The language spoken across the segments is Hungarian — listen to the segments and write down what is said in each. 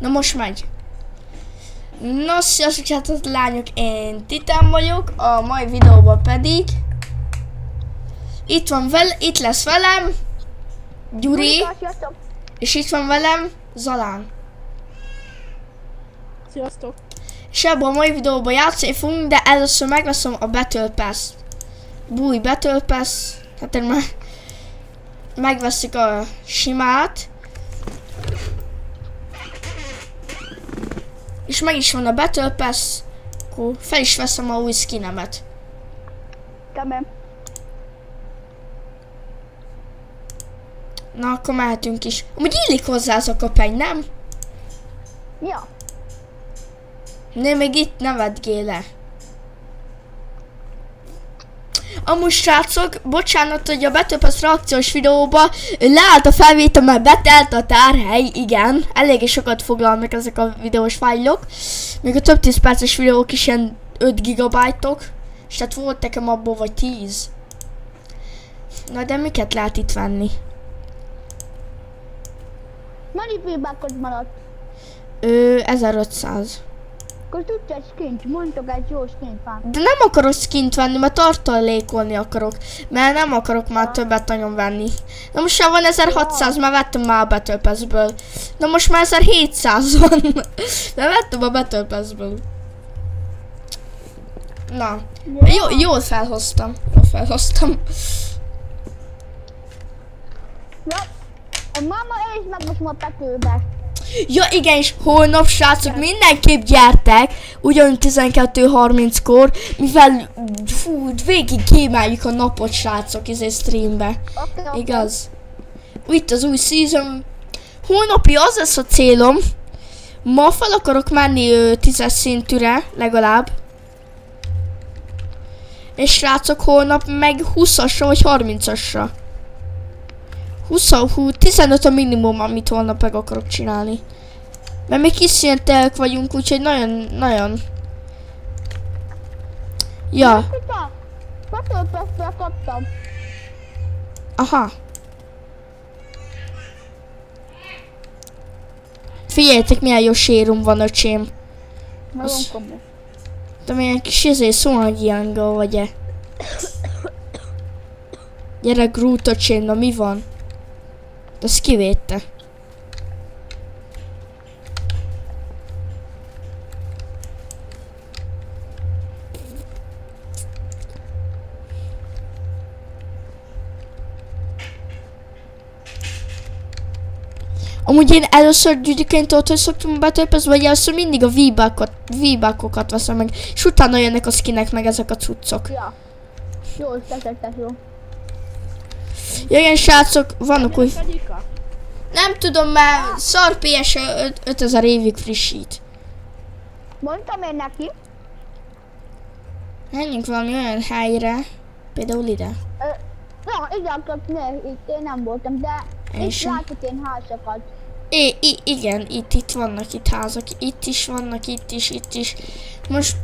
Na most megy. Na, sziasztok, hát lányok, én Titán vagyok, a mai videóban pedig itt van vele, itt lesz velem Gyuri, és itt van velem Zalán. Sziasztok! És ebben a mai videóban játszani fogunk, de először megveszem a Battle Pass. Búj Battle Pass, hát én már megveszik a simát. És meg is van a Battle Pass, akkor fel is veszem a új skinemet. Kemen. Na, akkor mehetünk is. Amúgy illik hozzá az a kapány, nem? Ja, Ne, még itt nevetgél le. Amúgy srácok, bocsánat, hogy a Pass reakciós videóba leállt a felvétel, mert betelt a tárhely, igen. Eléggé sokat foglalnak ezek a videós fájlok. Még a több 10 perces videók is ilyen 5 gigabájtok. És tehát volt nekem abból vagy 10. Na de miket lehet itt venni? mennyi feedbackod maradt? Ö, 1500. Akkor tudsz egy skint, mondtok egy jó skint van. De nem akarok skint venni, mert tartalékolni akarok. Mert nem akarok már többet nagyon venni. Na most már van 1600, már vettem már a Battle Pass-ből. Na most már 1700 van. De vettem a Battle Pass-ből. Na. Jó, jól felhoztam. Jól felhoztam. Ja, a mama és meg most ma petőbe. Ja igen, és holnap srácok mindenképp gyertek, ugyanúgy 12.30-kor, mivel fú, végig kémeljük a napot srácok izé streambe. Oké, oké. Igaz. Itt az új season. Hónapi az lesz a célom. Ma fel akarok menni ö, 10 szintűre, legalább. És srácok, holnap meg 20-asra vagy 30-asra. 20, hú, 15 a minimum, amit holnap meg akarok csinálni. Mert még kis szintek vagyunk, úgyhogy nagyon, nagyon. Ja, aha. Figyeljetek, milyen jó sérum van, öcsém. Nagyon komoly. De milyen kis izé szónagyianga vagy-e? Gyere Groot öcsém, na mi van? Ezt kivédte. Amúgy én először gyűjtőként ott, szoktam betölpezni, vagy először mindig a V-buckokat veszem meg, és utána jönnek a skinek meg ezek a cuccok. Ja. Jó, teszettek jó. Ja, igen, srácok, vannak új... Nem tudom, mert szar PS 5000 évig frissít. Mondtam én neki, Menjünk valami olyan helyre, például ide. ö, na, igazat ne, itt én nem voltam, de Én itt sem. látok én házakat. É, i, igen, itt, itt vannak itt házak, itt is vannak, itt is, itt is. Most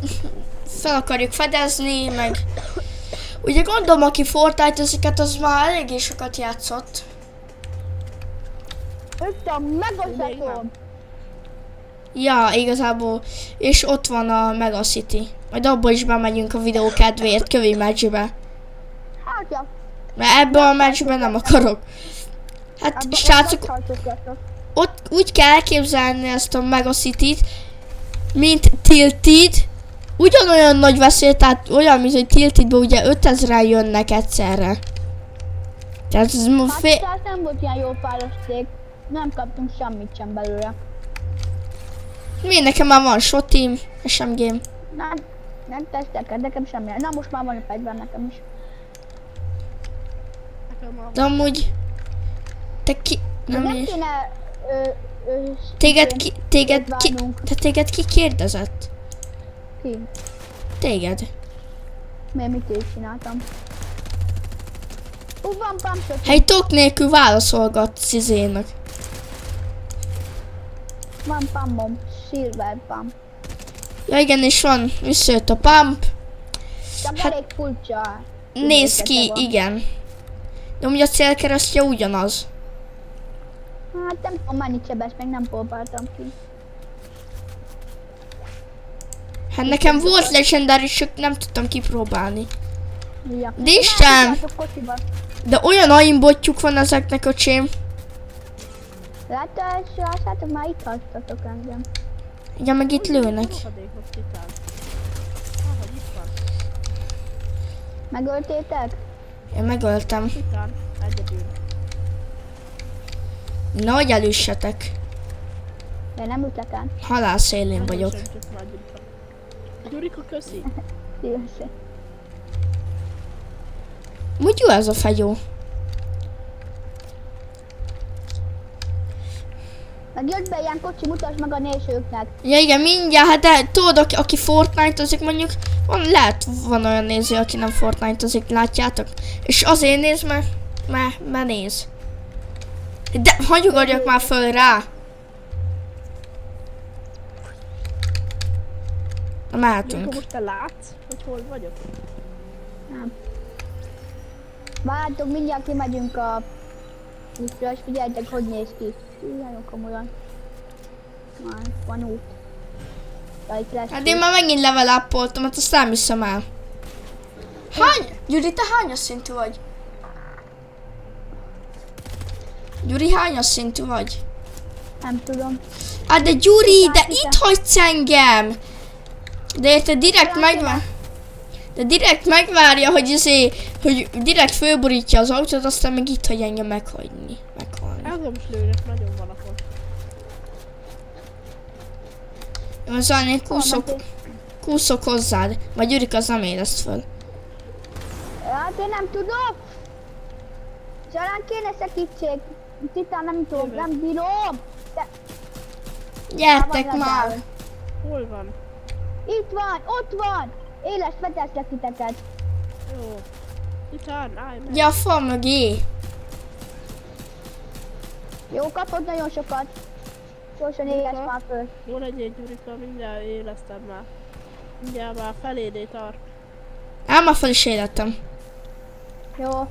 fel akarjuk fedezni, meg... Ugye gondolom, aki Fortnite ezeket, az már eléggé sokat játszott. Itt a nem. Ja, igazából. És ott van a Mega City. Majd abba is bemegyünk a videó kedvéért kövi meccsbe. Hát, ja. Mert ebbe a meccsbe nem akarok. Hát, Abba- srácok, ott úgy kell elképzelni ezt a Mega City-t, mint Tilted. Ugyanolyan nagy veszély, tehát olyan, mint hogy Tiltedbe ugye 5000-en jönnek egyszerre. Tehát ez ma Hát, fé... tehát nem volt ilyen jó választék. Nem kaptunk semmit sem belőle. Mi, nekem már van shotim, SMG. Nem, nem tesztek, nekem semmi. Na most már van a fegyver nekem is. De amúgy... Te ki... Nem, nem is. kéne... Ö, ö, Téged ki... Téged ki... De téged ki kérdezett? Ki? Téged. Miért mit én csináltam? Ú, van pumpshot. Hely tok nélkül válaszolgat Cizének. Van pumpom. Silver pump. Ja igen, és van, visszajött a pump. Hát- elég furcsa. Néz ki, van. igen. De ugye a célkeresztje ugyanaz. Hát nem tudom, mennyit sebes, meg nem próbáltam ki. Hát nekem volt legendary, csak nem tudtam kipróbálni. Ja. De Isten! Kocsiba. De olyan aimbotjuk van ezeknek, öcsém. Látta, és lássátok, már itt hagytatok engem. Igen, meg itt lőnek. Hogy. Megöltétek? Én megöltem. Egyedül. Nagy elősetek. Én nem ütlek el. Halál szélén vagyok. Gyurika. Köszi. Szívesen. Úgy jó ez a fegyó. Meg jött be ilyen kocsi, mutasd meg a nézőknek. Ja igen, mindjárt, hát de tudod, aki, aki Fortnite-ozik mondjuk, van, lehet van olyan néző, aki nem Fortnite-ozik, látjátok? És azért néz, mert, mert, mert néz. De hagyjuk adjak már föl rá. Mehetünk. most te látsz, hogy hol vagyok? Várjátok, mindjárt kimegyünk a útra, és figyeljetek, hogy néz ki. Nagyon komolyan. Már van út. Hát én már megint level upoltam, hát azt nem hiszem el. Hány? Gyuri, te hányas szintű vagy? Gyuri, hányas szintű vagy? Nem tudom. Hát de Gyuri, de itt hagysz engem! De érted, direkt megvár... De direkt megvárja, hogy izé, hogy direkt fölborítja az autót, aztán meg itt hagy engem meghagyni. Meghalni. Engem is lőnek, nagyon valahol. Az én kúszok, kúszok hozzád. Majd Gyurik az nem érezt föl. Hát én nem tudom. Talán kéne szekítség. Titán nem tudom, nem bírom. De Gyertek már! Hol van? Itt van, ott van. Éles veteszlek titeket. Jó. Titán, állj meg. Ja, fa mögé. Jó, kapod nagyon sokat. Gyorsan éles már föl. Jó legyél Gyurika, mindjárt élesztem már. Mindjárt már felédé tart. Ám már fel is életem. Jó.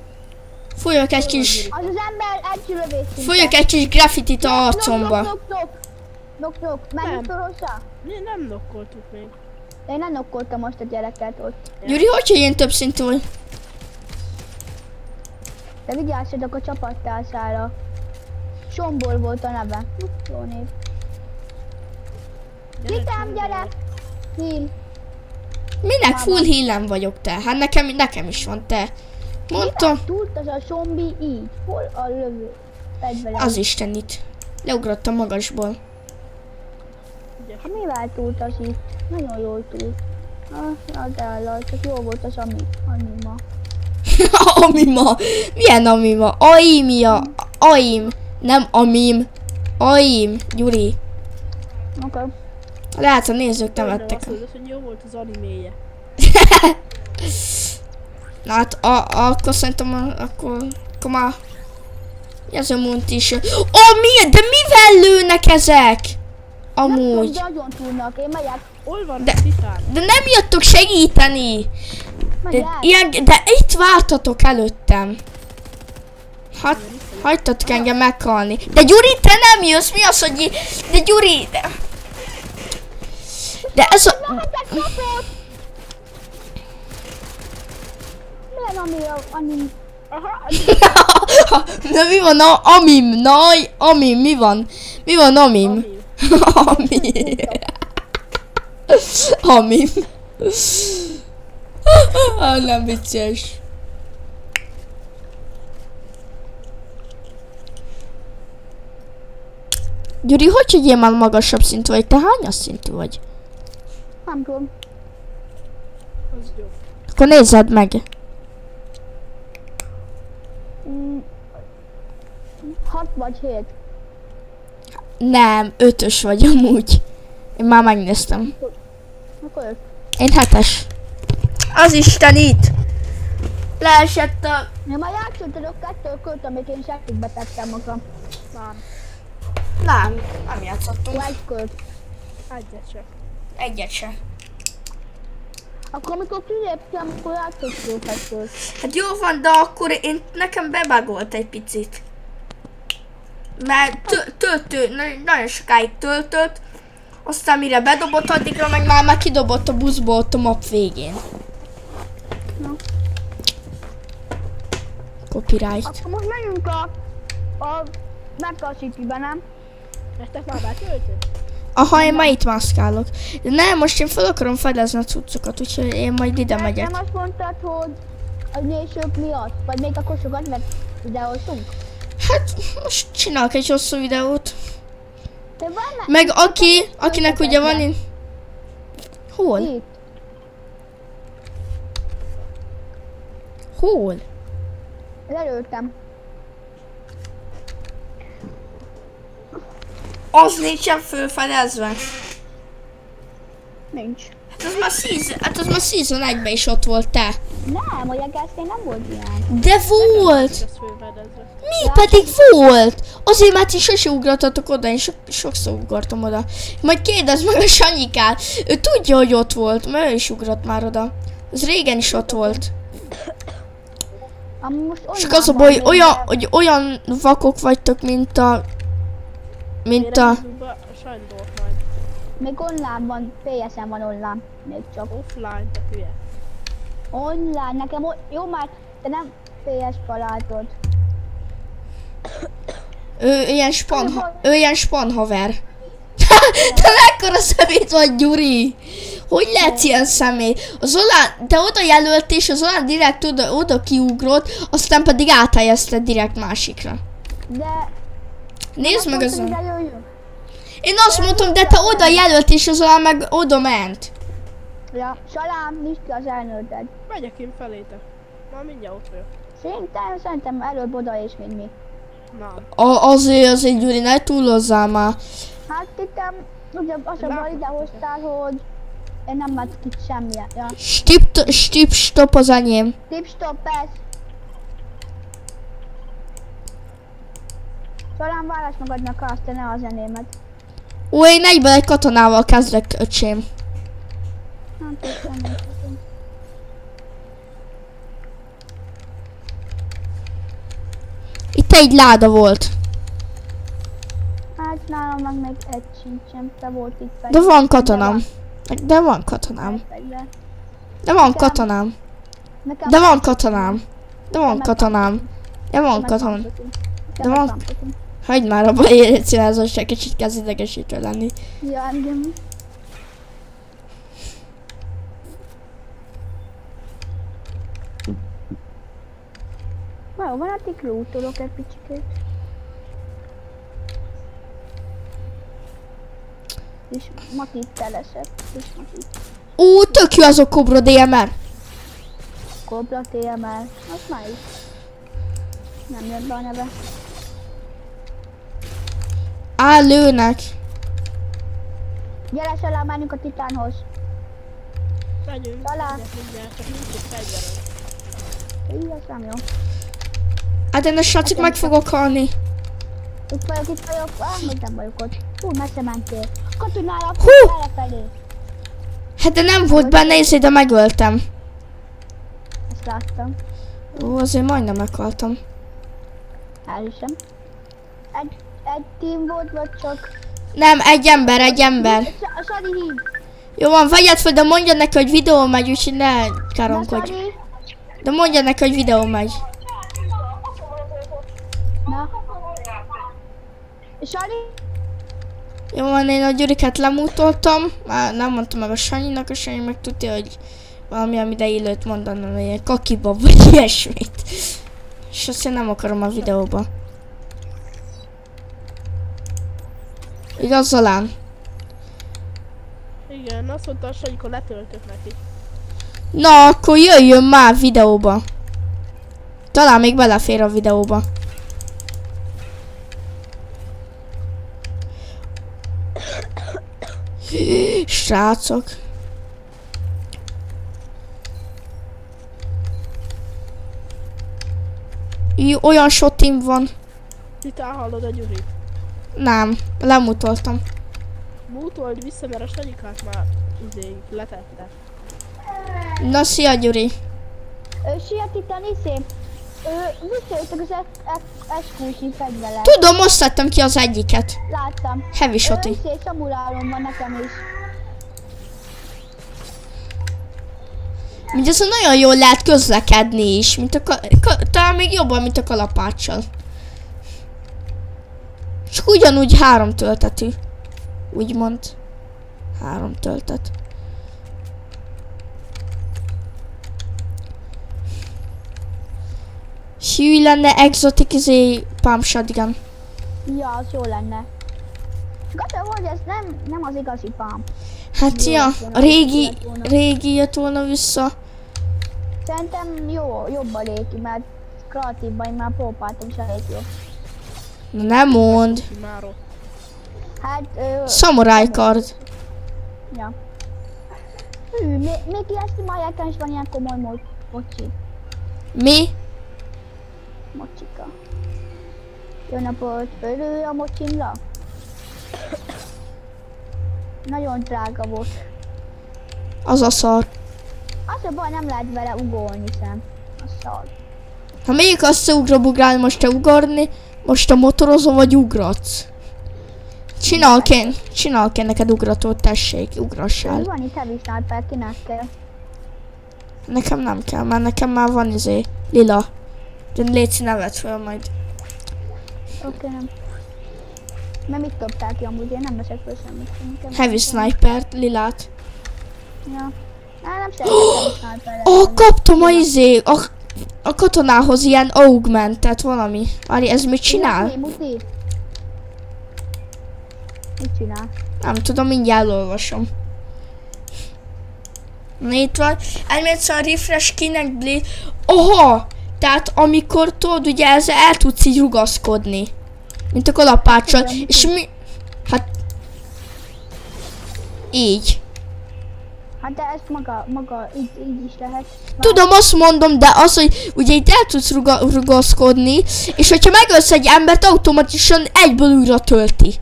Fújok egy kis... Az az ember egy lövés szinte. Fújok egy kis graffitit a arcomba. Nok, nok, nok. Nok, nok. Menjünk Nem. nem nokkoltuk még. Én nem nokkoltam most a gyereket ott. Gyuri, hogy ilyen több szintű vagy? De vigyázzatok a csapattársára. Sombor volt a neve. Hm, Jó név. Gyere, Titám, gyere! Híl. Minek full hílem vagyok te? Hát nekem, nekem is van te. Mondtam. Túlt az a sombi így. Hol a lövő? Az Istenit. Leugrottam magasból. Hát mivel túlt az itt? Nagyon jól. Ah, az ellal, csak jó volt az ami, ami ma. Amima. Milyen Amima? Aimia. Aim. Nem Amim. Aim. Gyuri. Oké. Okay. Lehet a nézők nevettek. azt mondod, hogy jó volt az animéje. Na hát, a, a, akkor szerintem, a- akkor, akkor már... Mi az a munt is? Ó, mi? De mivel lőnek ezek? Nem tudom, Amúgy. de nagyon túlnak. Én megyek. Hol van De- a titán? De nem jöttök segíteni. De, ilyen, de itt vártatok előttem. Hát, hagytatok engem meghalni. De Gyuri, te nem jössz, mi az, hogy... De Gyuri, de... De ez a... Ami a... Ami... Aha, Na mi van a Amim? Naj, Amim, mi van? Mi van Amim? Ami. Amim. Ah, nem vicces. Gyuri, hogy én már magasabb szintű vagy? Te hányas szintű vagy? Nem tudom. Az jó. Akkor nézzed meg. Mm, Hat vagy hét. Nem, ötös vagy amúgy. Én már megnéztem. Akkor öt. Én hetes. Az Isten itt! Leesett a... Én már játszottadok kettő költ, amit én zsebbe tettem magam. Nem, Nem, nem játszottunk. Egy költ. egyet se. Egyet se. Akkor amikor kiléptem, akkor játszottunk egy költ. Hát jó van, de akkor én, nekem bebagolt egy picit. Mert tö- töltő, na- nagyon sokáig töltött, Aztán mire bedobott, addigra meg már, már kidobott a buszból ott a map végén. Na. Copyright. Akkor most menjünk a... A... Mecca City-be, nem? Nektek már betöltő? Aha, én már itt mászkálok. De nem, most én fel akarom fedezni a cuccokat, úgyhogy én majd ide megyek. nem azt mondtad, hogy a nésők miatt? Vagy még akkor sokat meg videóztunk? Hát, most csinálok egy hosszú videót. De van Meg aki, akinek ugye van in... Hol? Hol? Lelőttem. Az nincsen fölfedezve. Nincs. Az már season, hát az már season 1 is ott volt te. Nem, a jegásznél nem volt ilyen. De volt! Mi pedig volt? Azért már ti sose ugratatok oda, én so- sokszor ugrottam oda. Majd kérdezd meg a Sanyikát. Ő tudja, hogy ott volt, mert ő is ugrott már oda. Az régen is ott volt. Csak az a baj, olyan, hogy olyan vakok vagytok, mint a... Mint a... Majd. Még online van, PS-en van online. Még csak. Offline, te hülye. Online, nekem jó már, te nem PS barátod. Ő ilyen span, ő ilyen span haver. Te mekkora szemét vagy, Gyuri? Hogy lehet ilyen szemét? Az Olán, te oda jelölt és az Olán direkt oda, oda kiugrott, aztán pedig áthelyezted direkt másikra. De... Nézd meg azon. Én azt mondtam, de te oda jelölt és az Olán meg oda ment. Ja, salám, nincs ki az elnőted. Megyek én felétek. Már mindjárt ott vagyok. Szerintem, szerintem előbb oda és mint mi. Na, A, azért, azért Gyuri, ne túlozzál már. Hát itt em, ugye az a baj Látod, ide hoztál, hogy én nem látok itt semmilyen. Ja. Stip, stip, stop az enyém. Tip stop, ez. Talán válasz magadnak azt, te ne a zenémet. Ó, én egyből egy katonával kezdek, öcsém. Tudom. Itt egy láda volt. Hát nálam meg még egy sincsen, te volt itt. De van katonám. De van katonám. De, De van katonám. De van katonám. De van katonám. De van katonám. De De van- van. Hagyd már abba érjét színházas, se kicsit kezd idegesítő lenni. Ja, engem. Való, van a tik lútolok egy picit. És matit telesett, és matit. Ú, tök jó az a Cobra DMR. Kobra TML, az már is. Nem jött be a neve. Á, lőnek. Gyere Salá, menjünk a titánhoz. megyünk. Mindjárt, csak nincs itt fegyverem. Így, az nem jó. Hát én a sracok meg fogok halni. Itt vagyok, itt vagyok. Ah, még nem vagyok ott. Hú, messze mentél. Katonára, Hú! felé. Hát de nem volt benne észre, de megöltem. Ezt láttam. Ó, azért majdnem meghaltam. Elhiszem. Egy, egy team volt, vagy csak... Nem, egy ember, egy ember. A Sari hív. Jó van, vegyed fel, de mondja neki, hogy videó megy, úgyhogy ne káromkodj. De mondja neki, hogy videó megy. Na. Sari? Jó van, én a Gyuriket lemútoltam. Már nem mondtam meg a Sanyinak, a Sanyi meg tudja, hogy valamilyen ide illőt mondanom, hogy ilyen kakiba vagy ilyesmit. És azt én nem akarom a videóba. Igaz, Zolán? Igen, azt mondta, hogy amikor letöltök neki. Na, akkor jöjjön már videóba. Talán még belefér a videóba. Srácok. Olyan sotim van. Itt hallod a Gyuri. Nem, lemutoltam. Mútold vissza, mert a Sanyikát már izé letette. Na, szia Gyuri. Ő siet itt a izé. Visszajöttek az eskúsi fegyvele. Tudom, most szedtem ki az egyiket. Láttam. Heavy shoti. Izé, szamurálom van nekem is. Mindez nagyon jól lehet közlekedni is, mint a talán még jobban, mint a kalapáccsal. Ugyanúgy három töltetű. Úgymond. Három töltet. Hű lenne exotic izé pump shotgun. Ja, az jó lenne. Csak az, hogy ez nem, nem az igazi pump. Hát Jó ja, a régi, régi jött volna vissza. Szerintem jó, jobb a régi, mert kreatívban én már próbáltam, és elég jó. Na nem mond. Hát, ö, Samurai card. ja. Hű, még, még ilyen szimájákán is van ilyen komoly mo- mocsi. Mi? Mocsika. Jó napot, örül a mocsimra? Nagyon drága volt. Az a szar. Az a baj, nem lehet vele ugolni sem. A szar. Ha melyik azt te ugrobugrálni, most te ugorni, most te motorozol vagy ugratsz? Csinálok én, csinálok én neked ugratót, tessék, ugrassál. van itt heavy sniper, kinek kell? Nekem nem kell, mert nekem már van izé, lila. De légy ne vedd fel majd. Oké, nem. Mert mit dobták ki amúgy? Én nem veszek fel semmit. Heavy sniper, lilát. Ja. Á, nem szeretem heavy sniper. Ó, kaptam a izé, a, a katonához ilyen augmentet valami. Várj, ez mit csinál? Muti? Mit csinál? Nem tudom, mindjárt olvasom. Na itt van. Elmész a refresh kinek blade. Oha! Tehát amikor tudod, ugye ez el tudsz így rugaszkodni. Mint a kalapáccsal. És mi... Hát... Így. Hát de ezt maga, maga így, így is lehet. Tudom, azt mondom, de az, hogy ugye itt el tudsz ruga, rugaszkodni, és hogyha megölsz egy embert, automatikusan egyből újra tölti.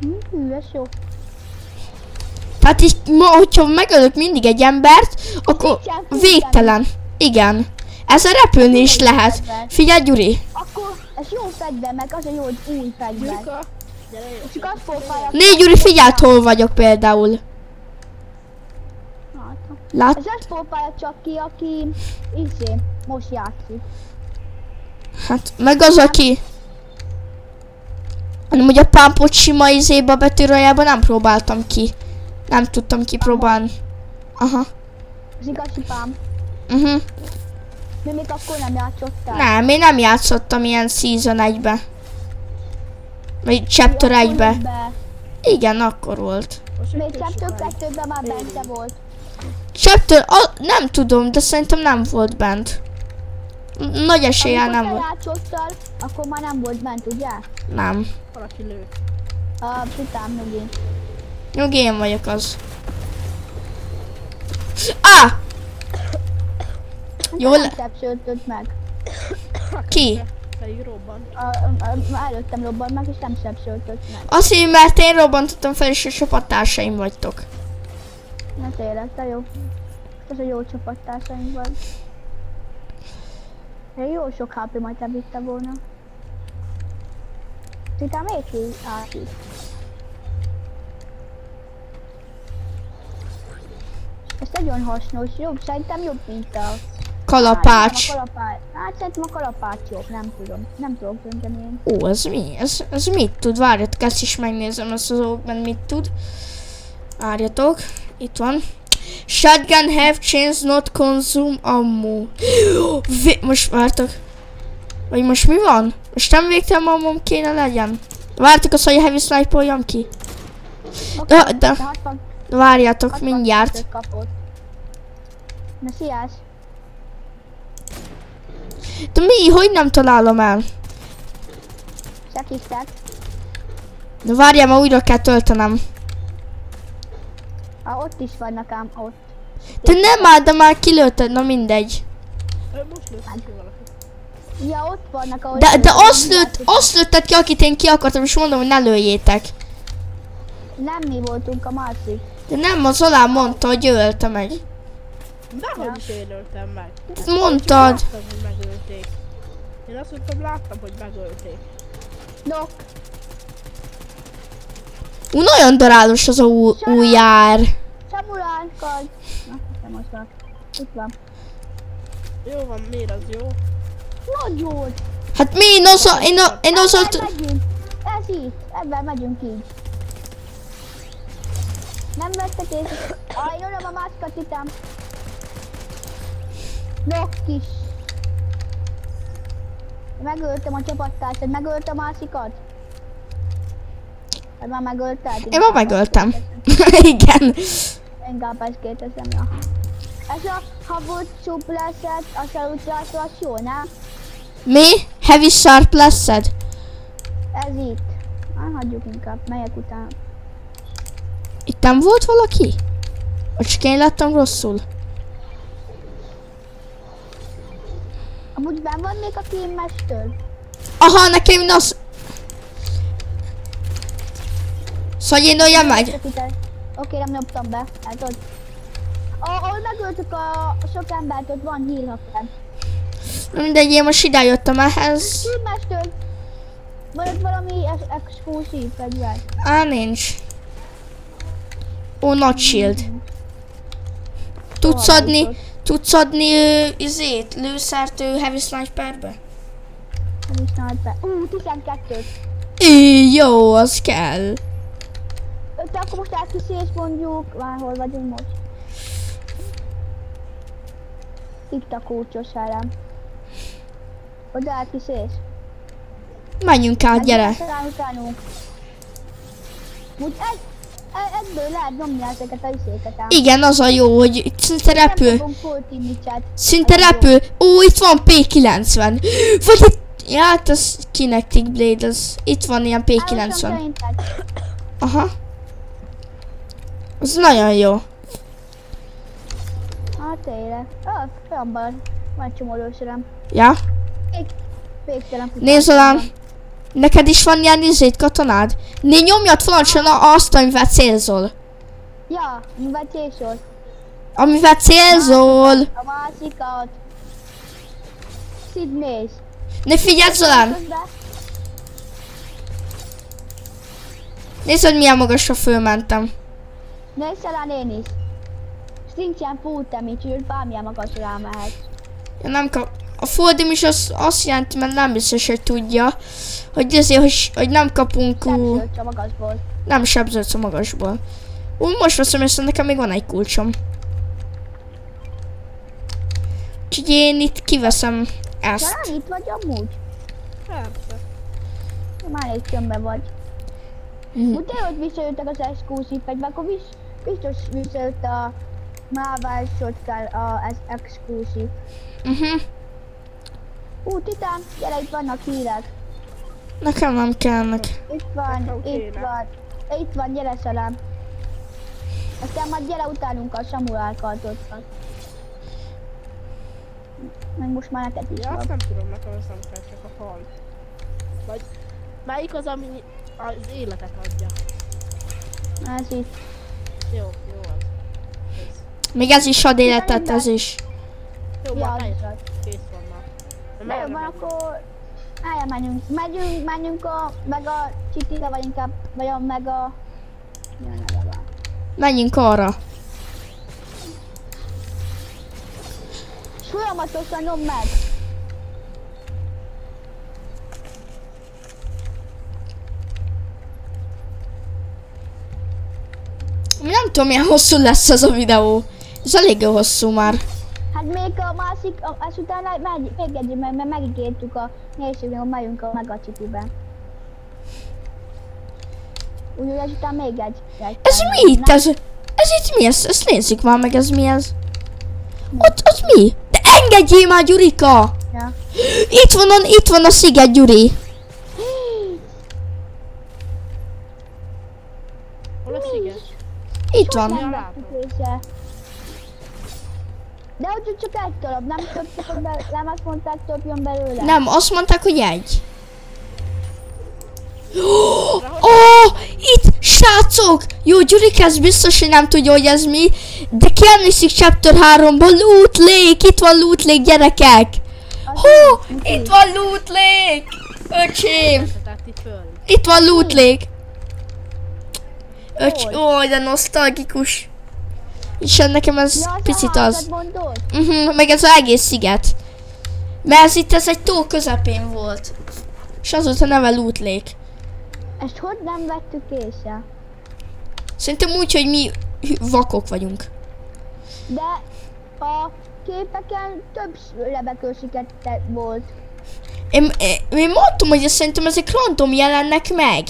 Hm, Hű, ez jó. Tehát így, ma, hogyha megölök mindig egy embert, akkor végtelen. Igen. Ezzel repülni is lehet. Figyelj, Gyuri. Akkor ez jó fegyver, meg az a jó, hogy új fegyver. Csak azt. Négy, Gyuri, figyeld, hol vagyok például. Lát? Ez azt próbálja csak ki, aki izé, most játszik. Hát, meg az, aki... Nem, hogy a pámpot sima izébe a betűrajában nem próbáltam ki. Nem tudtam kipróbálni. Aha. Az igazi pám. Uh-huh. Mi még akkor nem játszottál? Nem, én nem játszottam ilyen Season 1-be. Vagy Chapter Akkor 1-be. még be. Igen, akkor volt. Még Chapter sokáig. 2-ben már benne volt. Chapter... A, nem tudom, de szerintem nem volt bent. Nagy eséllyel nem volt. játszottál, akkor már nem volt bent, ugye? Nem. Valaki lő. A putám mögé. Nyugi, én vagyok az. Ah! Jól, Nem meg. ki? Előttem robban meg, és nem szepsöltött meg. Azért, mert én robbantottam fel, és a csapattársaim vagytok. Na tényleg, te jó. Ez a jó csapattársaink van. Én jó sok HP majd elvitte volna. Szintén még ki átít. Ez nagyon hasznos, jobb, szerintem jobb, mint a... Kalapács. Á, a kalapács. Hát szerintem a kalapács jobb, nem tudom. Nem tudok dönteni én. Ó, ez mi? Ez, ez mit tud? Várjatok, ezt is megnézem, ezt az ókben mit tud. Várjatok, itt van. Shotgun have chains not consume ammo. Most vártok. Vagy most mi van? Most nem végtelen ammom kéne legyen. Vártok azt, hogy a heavy sniper ki. Oké, De- de- 60, Várjátok, 60 mindjárt. sziás! De mi? Hogy nem találom el? Sekiztek. De várjál, ma újra kell töltenem. Ah, ott is vannak ám, ott. De nem már, de már kilőtted, na mindegy. Most lőtt ki valaki. Ja, ott vannak, ahol... De, de azt, lőtt, azt lőtted ki, akit én ki akartam, és mondom, hogy ne lőjétek. Nem mi voltunk a másik. De nem, az alá mondta, hogy ő ölte meg. Dehogy Ja. is én öltem meg. Mondtad. Láttam, hogy megölték. Én azt mondtam, láttam, hogy megölték. Dok. Ú, nagyon darálós az a új, jár. Samurai kard. Na, nem most van. Itt van. Jó van, miért az jó? Nagyon. Hát mi, én az, én, a- én az, megyünk. Ez így. Ebben megyünk így. Nem vettek észre. Aj, jön a másikat item. Dok kis. Megöltem a csapattársat, megöltem a másikat. Vagy már megölted? én már megöltem. Igen. Inkább ezt kérdezem, ja. Ez a habot supleset, az a utolsó jó, nem? Mi? Heavy sharp leszed? Ez itt. Hát hagyjuk inkább, melyek után. Itt nem volt valaki? Vagy csak én láttam rosszul? Amúgy benn van még a kémmestől? Aha, nekem az... Szóval olyan meg. Oké, nem nyomtam be. Ah, ahol megöltük a sok embert, ott van heal happen. Mindegy, én most ide jöttem ehhez. Kémmestől. Van ott valami ex- exkluzív fegyver. Á, nincs. Ó, nagy shield. Tudsz Hol adni, tudsz adni izét, lőszert heavy sniperbe? Nagy be. Ú, 12. Í, jó, az kell. Te akkor most elkiszélsz mondjuk, már hol vagyunk most? Itt a kulcsos elem. Oda elkiszélsz. Menjünk át, gyere. Utánunk. Úgy ez, e- ebből lehet nyomni ezeket a izéket ám. Igen, az a jó, hogy szinte repül. Szinte repül. Ó, itt van P90. Vagy itt... Ja, hát az Kinetic Blade, az... Itt van ilyen P90. szerinted. Aha. Az nagyon jó. Hát tényleg. Ah, olyanban van csomó lőszerem. Ja. Végtelen Nézd alám. Neked is van ilyen izét katonád? Né, nyomjad a- azt, amivel célzol. Ja, mivel célszol? Amivel célzol. A másikat. Szid mész. Ne figyelj, Zolán! Nézd, hogy milyen magasra fölmentem. Nézd talán én is. És nincsen full damage, úgyhogy bármilyen magasra rámehetsz. Ja, nem kap... A foldim is az, azt jelenti, mert nem biztos, hogy tudja, hogy ezért, hogy, hogy nem kapunk ú, Sebződsz a magasból. nem sebződsz a magasból. Ú, most veszem észre, nekem még van egy kulcsom. Úgyhogy én itt kiveszem ezt. Talán itt vagy amúgy? Persze. Már egy csömbbe vagy. Mhm. Úgy hogy visszajöttek az exkluzív fegyver, akkor visz, biztos visszajött a Marvel Shotgun a ez exkluzív. Uh-huh. Ú, Titán, gyere, itt vannak hírek. Nekem nem kellnek. Itt van, Nekem itt kéne. van. Itt van, gyere szalám. Aztán majd gyere utánunk a Samuel kardokat. Meg most már neked is Ja, van. azt nem tudom, nekem ez nem kell, csak a hal. Vagy melyik az, ami az életet adja? Ez itt. Jó, jó az. Ez. Még ez is ad életet, ez is. Jó, Ja, az. kész van már. Jó, van, megyünk? akkor... Állja, menjünk. Megyünk, menjünk a, meg a csitire, vagy inkább, vagy a, meg a... Menjünk arra. Folyamatosan nyom meg. Tudom, milyen hosszú lesz ez a videó. Ez elég hosszú már. Hát még a másik, azután megy, még egy, mert, megígértük a nézőknek, hogy megyünk a Megacitibe. Úgyhogy azután még egy. egy Ez kell mi itt? Ez, ez itt mi? Ezt, ezt nézzük már meg, ez mi ez? Ott, ott mi? De engedjél már, Gyurika! Ja. Itt van, itt van a sziget, Gyuri. Itt van. Vettük észre. De hogy csak egy darab, nem több, be, nem azt mondták, több jön belőle. Nem, azt mondták, hogy egy. Ó, oh, itt, srác, Srácok! Jó, Gyurik ez biztos, hogy nem tudja, hogy ez mi, de ki emlékszik Chapter 3-ban? Loot Lake! Itt van Loot Lake, gyerekek! Hú! Itt van Loot Lake! Öcsém! Itt van Loot Lake! Öcs, ó, de nosztalgikus. És nekem ez Ja, picit az. házat mondod? Uh-huh, meg ez az egész sziget. Mert ez itt ez egy tó közepén volt. És azóta neve Loot Lake. Ezt hogy nem vettük észre? Szerintem úgy, hogy mi vakok vagyunk. De a képeken több lebekősiket volt. Én, én, én mondtam, hogy szerintem ezek random jelennek meg.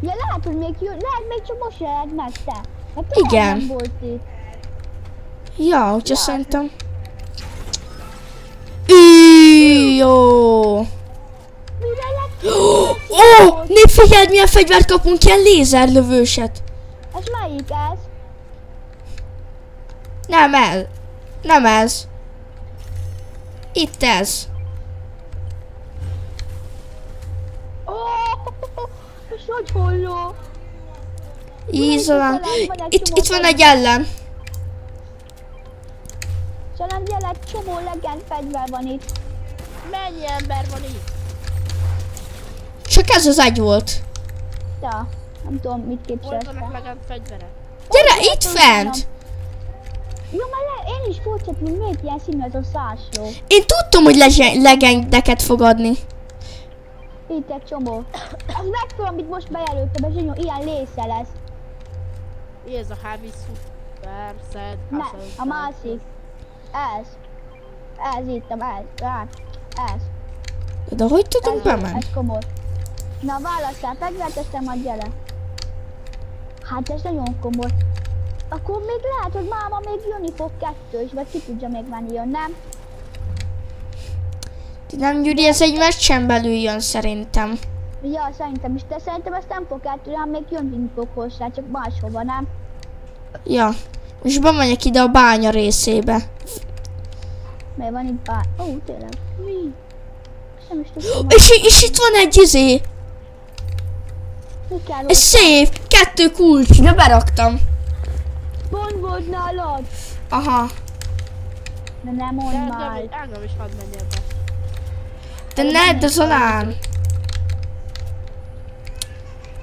Ja, lehet, hogy még lehet még csak most jelent meg te. Hát Igen. Nem volt itt. Ja, úgyhogy szerintem... Üj, jó! Ó, oh, nép figyeld, milyen fegyvert kapunk, ilyen lézerlövőset. Ez melyik ez? Nem ez. Nem ez. Itt ez. Hogy holló? Ízolán. Itt, itt van egy ellen. Szerintem gyere, egy csomó legend fegyver van itt. Mennyi ember van itt? Csak ez az egy volt. Ja, nem tudom, mit Hol képzelsz. vannak legend fegyverek? Gyere, itt fent! Jó, mert le, én is hogy miért ilyen színű ez a szásló. Én tudtam, hogy lege- legendeket fog adni. Itt egy csomó. Az megtudom, amit most bejelöltem, ez zsinyó, ilyen lésze lesz. Mi ez a heavy super set? Ne, a másik. Ez. Ez itt, ez. Ez. De hogy tudunk bemenni? Ez komoly. Na, válasszál, fegyvert, aztán majd gyere. Hát ez nagyon komoly. Akkor még lehet, hogy máma még jönni fog kettő is, vagy ki tudja még menni jön, nem? Nem, Gyuri, ez egy meccsen belül jön szerintem. Ja, szerintem is, de szerintem ezt nem fog hanem még jönni fog hozzá, csak máshova, nem? Ja. Most bemegyek ide a bánya részébe. Mert van itt bár... Ó, tényleg. Mi? Nem is tudom, És, és itt van egy izé. mi kell Ez szép. Kettő kulcs. De beraktam. Pont volt nálad! Aha. De nem mondd már. engem is hadd menjél be. De ne, de Zolán.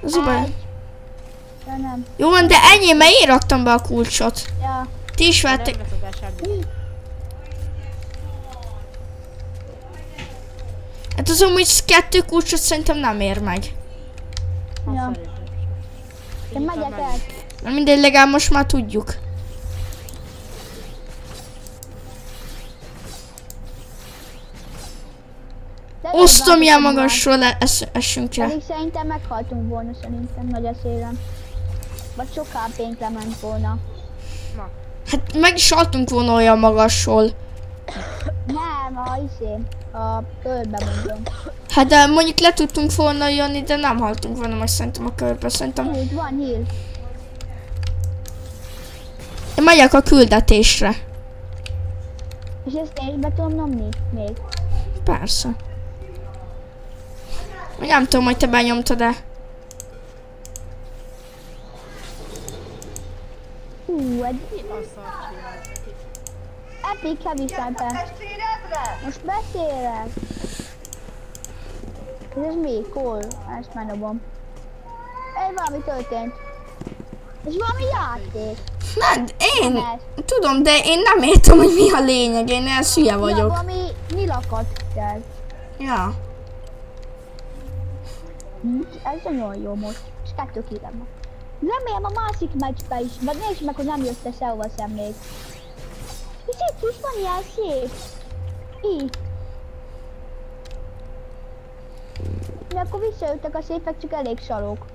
Az a baj. Egy. De nem. Jó van, de ennyi, mert én raktam be a kulcsot. Ja. Ti is vettek. Hát az amúgy kettő kulcsot szerintem nem ér meg. Ja. Én megyek el. Na mindegy, legalább most már tudjuk. Osztom, teszem magasról le- esz- essünk le. Pedig szerintem meghaltunk volna, szerintem nagy eszélem. Vagy sok hp lement volna. Na, Hát meg is haltunk volna olyan magasról. Nem, a izé. A körbe mondom. Hát de mondjuk le tudtunk volna jönni, de nem haltunk volna meg szerintem a körbe. Szerintem Itt van heal. én megyek a küldetésre. És ezt én is be tudom nyomni? Még. Persze. Még Nem tudom, hogy te benyomtad-e. Hú, egy epic sniper. Most beszélek. Ez mi? Kol. Ezt már dobom. Egy valami történt. Ez valami játék. Nem, én Ez. tudom, de én nem értem, hogy mi a lényeg. Én ez hülye Ja, vagyok. valami nyilakat kell. Ja. Ez nagyon jó most. És kettő van. Remélem a másik meccsbe is, vagy nézd meg, hogy nem jött a Szelva szem még. És itt is van ilyen szép. Így. De akkor visszajöttek a szépek, csak elég salók.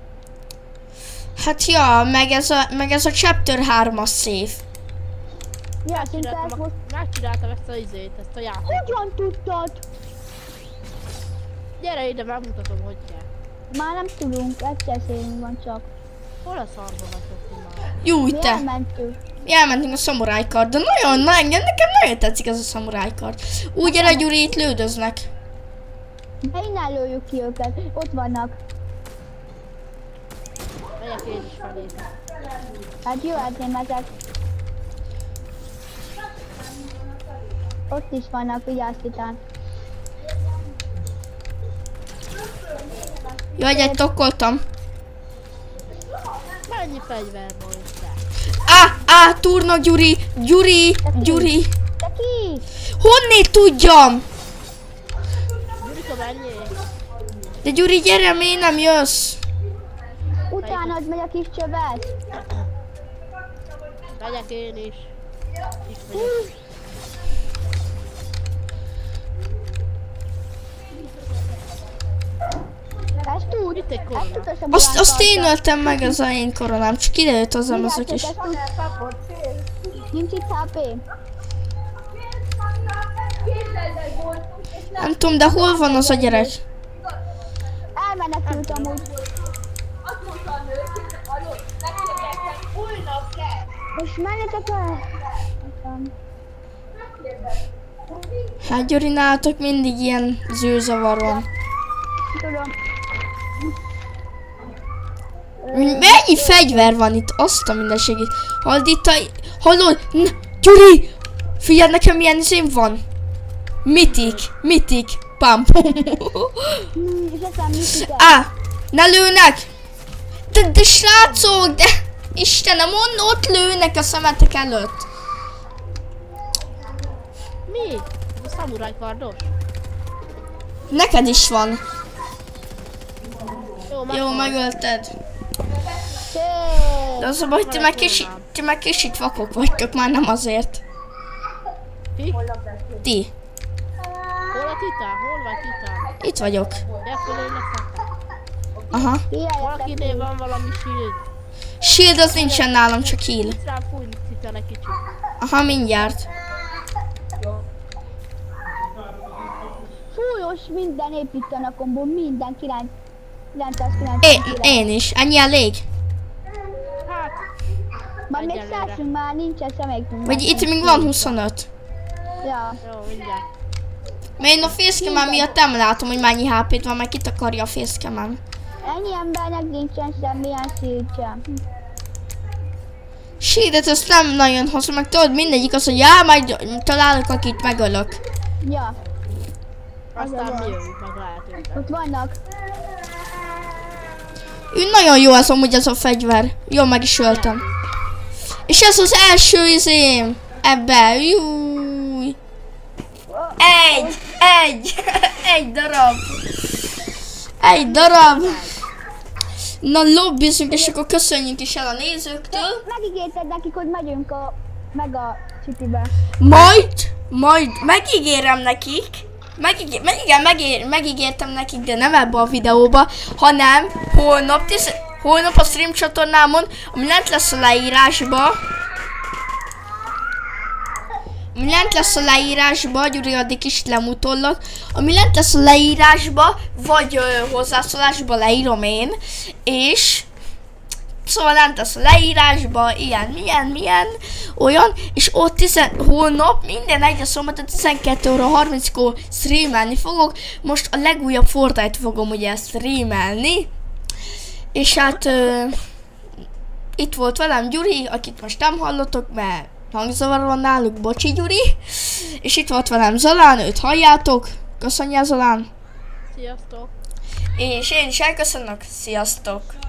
Hát ja, meg ez a, meg ez a Chapter 3-as szép. Ja, szinte ez most... megcsináltam ezt a izét, ezt a játékot. Hogyan tudtad? Gyere ide, megmutatom, hogy kell. Már nem tudunk, egyszer szélünk van csak. Hol a szarba vagyok ti már? Jó, Mi te. elmentünk. Mi elmentünk a szamuráj kard, de nagyon, nagyon, nekem nagyon tetszik ez a szamuráj kard. Úgy gyere, Gyuri, itt lődöznek. De innen lőjük ki őket. Ott vannak. Megyek Megyek én is felé. Hát jöhetném ezek. Ott is vannak, vigyázz titán. Jaj, egy tokkoltam. Mennyi fegyver van itt? Á, á, turna Gyuri, Gyuri, Gyuri. Ki? Honnét tudjam? Gyurika! De Gyuri, gyere, miért nem jössz? Utánad megy a kis csövet. Megyek én is. Itt megyek. Ezt tud? Egy Ezt hogy Azt, azt én öltem meg, az a én koronám, csak idejött hozzám Vigyázz, azok is. tud. Nincs itt HP. Nem tudom, de hol van az a gyerek? Elmenekült amúgy. Most menjetek el. Hát Gyuri, nálatok mindig ilyen zűrzavar van. Mennyi fegyver van itt? Azt a mindenségét. Hallod itt a... Hallod? Gyuri! Figyeld nekem milyen izém van. Mitik, mitik, pam pum. Á, ne lőnek! De, de srácok, de... Istenem, onnan ott lőnek a szemetek előtt. Mi? A szamuráj kardos? Neked is van. Jó, megölted. De az a baj, ti meg kicsit, ti meg kicsit vakok vagytok, már nem azért. Ki? Ti. Hol a titán? Hol van titán? Itt vagyok. Aha. Valakinél van valami shield. Shield az nincsen nálam, csak heal. Aha, mindjárt. Fújós minden építenek minden 9 999. Én, én is. Ennyi elég? Hát, Már még szásunk már nincsen személyünk. Vagy itt még van 25. Ja. jó, mindjárt. Mert én a fészkemem miatt nem látom, hogy mennyi HP-t van, meg kitakarja a fészkemem. Ennyi embernek nincsen semmilyen szívcsem. Shieldet azt nem nagyon hozom, meg tudod, mindegyik az, hogy já, majd találok, akit megölök. Ja, Aztán mi jövünk, meg lehet őket. ott vannak. Ő nagyon jó az amúgy az a fegyver. Jó, meg is öltem. És ez az első izém. Ebbe. Júj. Egy. Egy. Egy darab. Egy darab. Na lobbizunk, és akkor köszönjük is el a nézőktől. Megígérted nekik, hogy megyünk a meg a Citybe. Majd, majd megígérem nekik, megígér, meg, igen, megír, megígértem nekik, de nem ebbe a videóba, hanem holnap, tiz, holnap a stream csatornámon, ami lent lesz a leírásba, ami lent lesz a leírásba, Gyuri addig is lemutollak, ami lent lesz a leírásba, vagy ö, hozzászólásba leírom én, és Szóval lent lesz a leírásba, ilyen, milyen, milyen, olyan, és ott tizen, holnap minden egyes szombaton 12 óra 30-kor streamelni fogok. Most a legújabb Fortnite fogom ugye streamelni. És hát ö, itt volt velem Gyuri, akit most nem hallottok, mert hangzavar van náluk, bocsi Gyuri. És itt volt velem Zolán, őt halljátok. Köszönjük Zolán. Sziasztok! És én is elköszönök, sziasztok!